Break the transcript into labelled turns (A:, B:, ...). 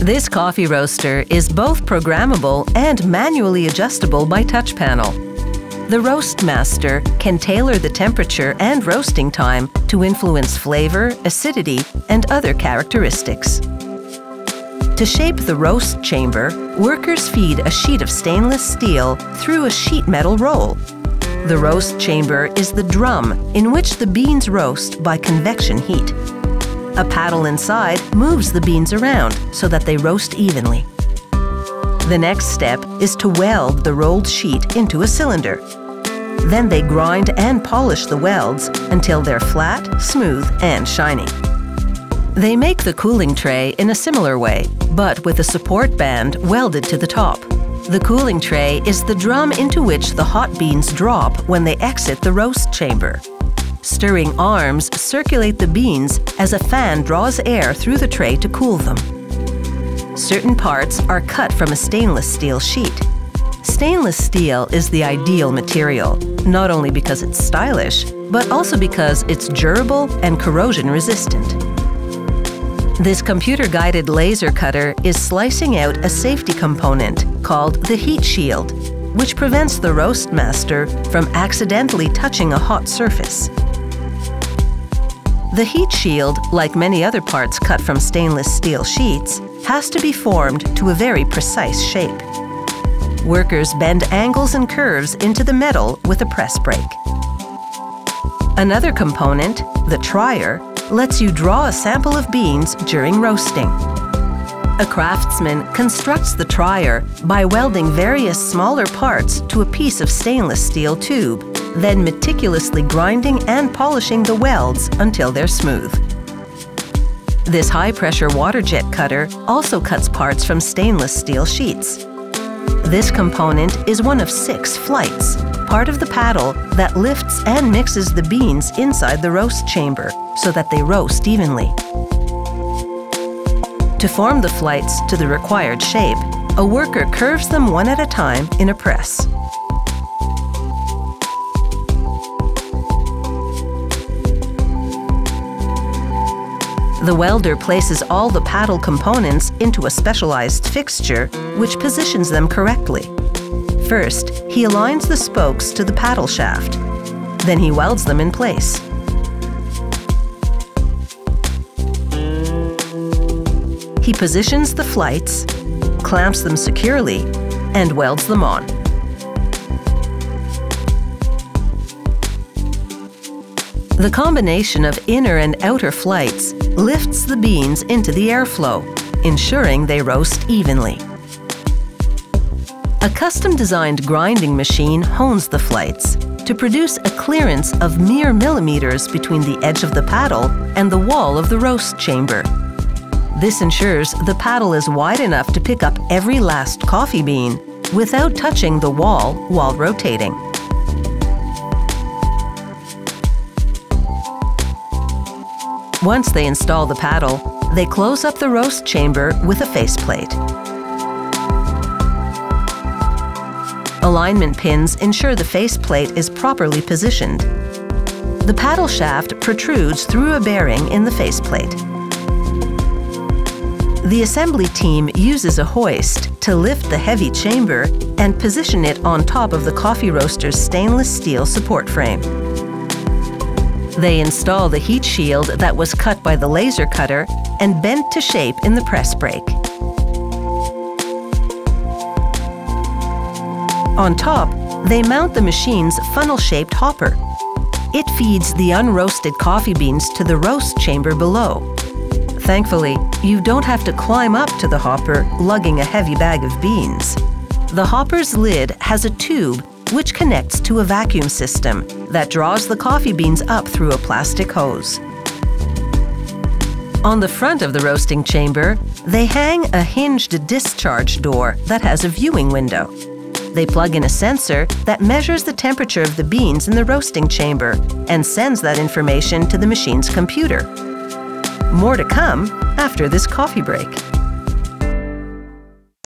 A: This coffee roaster is both programmable and manually adjustable by touch panel. The Roast Master can tailor the temperature and roasting time to influence flavor, acidity, and other characteristics. To shape the roast chamber, workers feed a sheet of stainless steel through a sheet metal roll. The roast chamber is the drum in which the beans roast by convection heat. A paddle inside moves the beans around so that they roast evenly. The next step is to weld the rolled sheet into a cylinder. Then they grind and polish the welds until they're flat, smooth, and shiny. They make the cooling tray in a similar way, but with a support band welded to the top. The cooling tray is the drum into which the hot beans drop when they exit the roast chamber. Stirring arms circulate the beans as a fan draws air through the tray to cool them. Certain parts are cut from a stainless steel sheet. Stainless steel is the ideal material, not only because it's stylish, but also because it's durable and corrosion resistant. This computer-guided laser cutter is slicing out a safety component called the heat shield, which prevents the roast master from accidentally touching a hot surface. The heat shield, like many other parts cut from stainless steel sheets, has to be formed to a very precise shape. Workers bend angles and curves into the metal with a press brake. Another component, the trier, lets you draw a sample of beans during roasting. A craftsman constructs the trier by welding various smaller parts to a piece of stainless steel tube then meticulously grinding and polishing the welds until they're smooth. This high-pressure water jet cutter also cuts parts from stainless steel sheets. This component is one of six flights, part of the paddle that lifts and mixes the beans inside the roast chamber so that they roast evenly. To form the flights to the required shape, a worker curves them one at a time in a press. The welder places all the paddle components into a specialized fixture, which positions them correctly. First, he aligns the spokes to the paddle shaft. Then he welds them in place. He positions the flights, clamps them securely, and welds them on. The combination of inner and outer flights lifts the beans into the airflow, ensuring they roast evenly. A custom-designed grinding machine hones the flights to produce a clearance of mere millimeters between the edge of the paddle and the wall of the roast chamber. This ensures the paddle is wide enough to pick up every last coffee bean without touching the wall while rotating. Once they install the paddle, they close up the roast chamber with a faceplate. Alignment pins ensure the faceplate is properly positioned. The paddle shaft protrudes through a bearing in the faceplate. The assembly team uses a hoist to lift the heavy chamber and position it on top of the coffee roaster's stainless steel support frame. They install the heat shield that was cut by the laser cutter and bent to shape in the press brake. On top, they mount the machine's funnel-shaped hopper. It feeds the unroasted coffee beans to the roast chamber below. Thankfully, you don't have to climb up to the hopper lugging a heavy bag of beans. The hopper's lid has a tube which connects to a vacuum system that draws the coffee beans up through a plastic hose. On the front of the roasting chamber, they hang a hinged discharge door that has a viewing window. They plug in a sensor that measures the temperature of the beans in the roasting chamber and sends that information to the machine's computer. More to come after this coffee break.